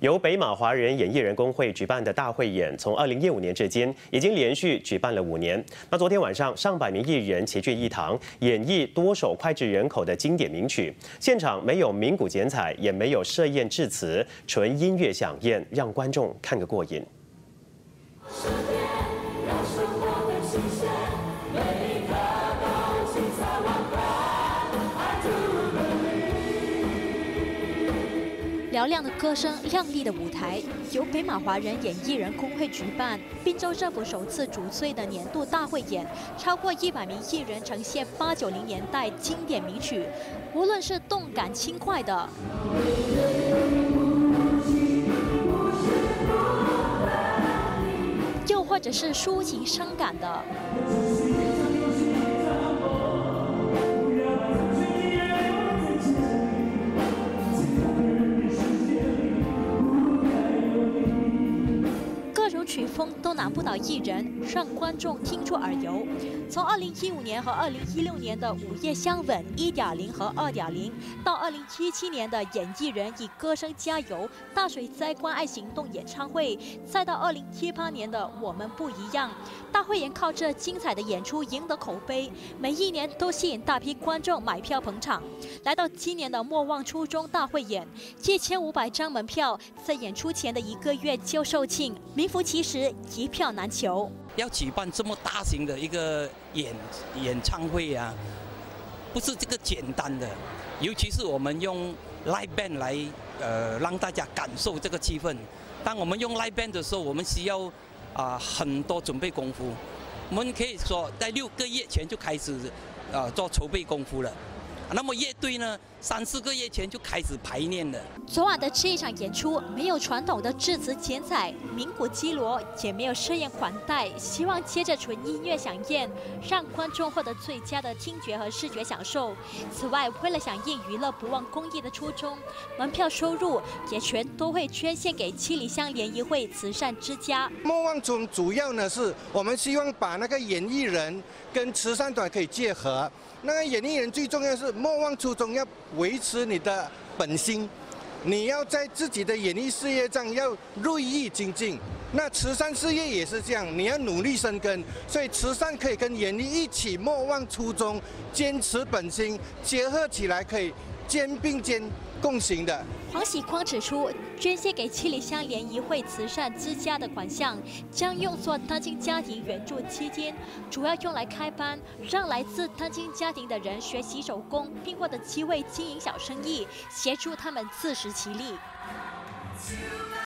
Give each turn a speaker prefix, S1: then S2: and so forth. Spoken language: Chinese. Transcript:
S1: 由北马华人演艺人工会举办的大会演，从二零一五年至今已经连续举办了五年。那昨天晚上，上百名艺人齐聚一堂，演绎多首脍炙人口的经典名曲。现场没有鸣鼓剪彩，也没有设宴致辞，纯音乐响宴，让观众看个过瘾。
S2: 嘹亮的歌声，亮丽的舞台，由北马华人演艺人工会举办，滨州政府首次主催的年度大会演，超过一百名艺人呈现八九零年代经典名曲，无论是动感轻快的，又或者是抒情伤感的。曲风都难不倒艺人，让观众听出耳油。从2015年和2016年的《午夜相吻》1.0和2.0，到2017年的演艺人以歌声加油、大水灾关爱行动演唱会，再到2018年的《我们不一样》，大会演靠这精彩的演出赢得口碑，每一年都吸引大批观众买票捧场。来到今年的莫忘初衷大会演，一千五百张门票在演出前的一个月就售罄，名副其时一票难求。
S3: 要举办这么大型的一个演演唱会啊，不是这个简单的。尤其是我们用 live band 来呃让大家感受这个气氛。当我们用 live band 的时候，我们需要啊很多准备功夫。我们可以说在六个月前就开始啊做筹备功夫了。那么乐队呢？三四个月前就开始排练了。
S2: 昨晚的这一场演出没有传统的致辞剪彩、鸣鼓击锣，也没有设宴款待，希望接着纯音乐响宴，让观众获得最佳的听觉和视觉享受。此外，为了响应娱乐不忘公益的初衷，门票收入也全都会捐献给七里乡联谊会慈善之家。
S4: 莫忘中主要呢是我们希望把那个演艺人跟慈善团可以结合。那个演艺人最重要是莫忘初衷，要。维持你的本心，你要在自己的演艺事业上要锐意精进。那慈善事业也是这样，你要努力生根。所以慈善可以跟演艺一起莫忘初衷，坚持本心，结合起来可以肩并肩。共行的
S2: 黄喜匡指出，捐献给七里乡联谊会慈善之家的款项将用作单亲家庭援助基金，主要用来开班，让来自单亲家庭的人学习手工，并获得机会经营小生意，协助他们自食其力。